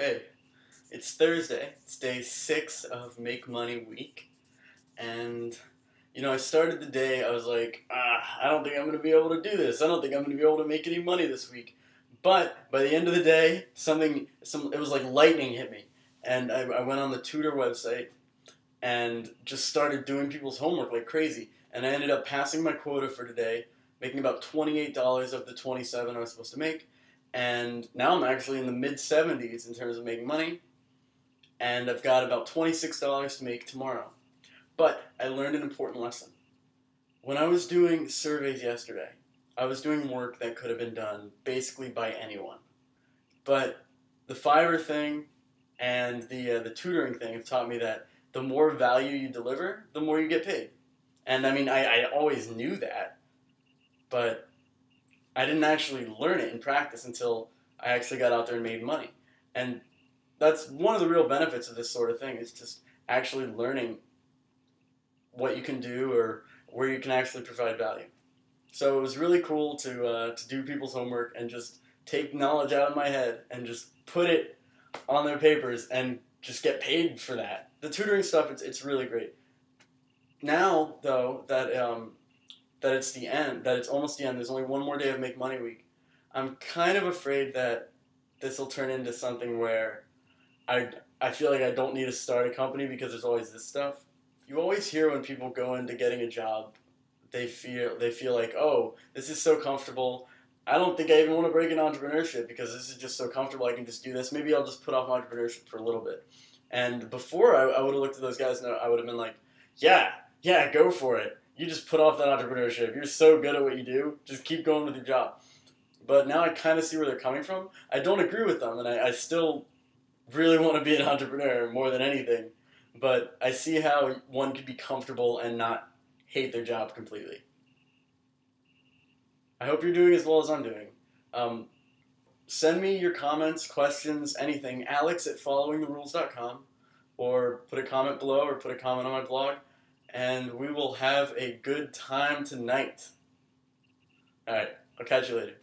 Hey, it's Thursday. It's day six of Make Money Week. And, you know, I started the day, I was like, ah, I don't think I'm going to be able to do this. I don't think I'm going to be able to make any money this week. But by the end of the day, something, some, it was like lightning hit me. And I, I went on the tutor website and just started doing people's homework like crazy. And I ended up passing my quota for today, making about $28 of the 27 I was supposed to make and now I'm actually in the mid 70s in terms of making money, and I've got about $26 to make tomorrow. But I learned an important lesson. When I was doing surveys yesterday, I was doing work that could have been done basically by anyone. But the Fiverr thing and the uh, the tutoring thing have taught me that the more value you deliver, the more you get paid. And I mean, I, I always knew that, but I didn't actually learn it in practice until I actually got out there and made money. And that's one of the real benefits of this sort of thing is just actually learning what you can do or where you can actually provide value. So it was really cool to uh, to do people's homework and just take knowledge out of my head and just put it on their papers and just get paid for that. The tutoring stuff, it's, it's really great. Now, though, that um, that it's the end, that it's almost the end. There's only one more day of Make Money Week. I'm kind of afraid that this will turn into something where I I feel like I don't need to start a company because there's always this stuff. You always hear when people go into getting a job, they feel they feel like, oh, this is so comfortable. I don't think I even want to break in entrepreneurship because this is just so comfortable. I can just do this. Maybe I'll just put off entrepreneurship for a little bit. And before I, I would have looked at those guys and I would have been like, yeah, yeah, go for it you just put off that entrepreneurship. You're so good at what you do. Just keep going with your job. But now I kind of see where they're coming from. I don't agree with them, and I, I still really want to be an entrepreneur more than anything. But I see how one could be comfortable and not hate their job completely. I hope you're doing as well as I'm doing. Um, send me your comments, questions, anything, alex at followingtherules.com, or put a comment below or put a comment on my blog and we will have a good time tonight. All right, I'll catch you later.